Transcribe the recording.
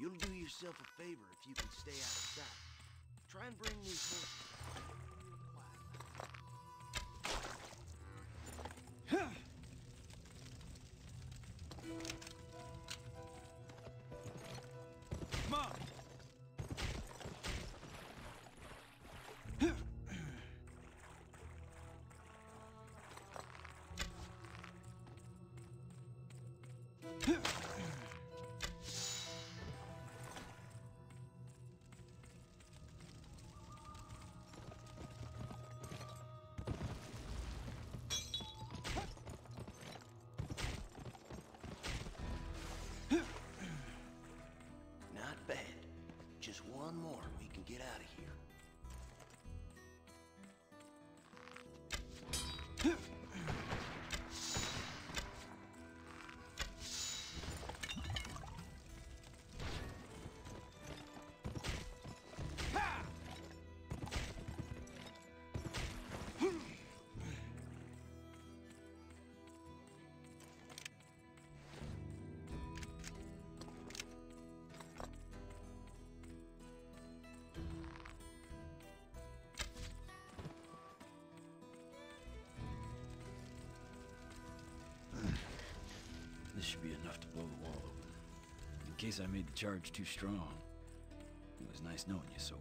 You'll do yourself a favor if you can stay out of sight. Try and bring these horses. Come on! Not This should be enough to blow the wall open. In case I made the charge too strong. It was nice knowing you, Soap.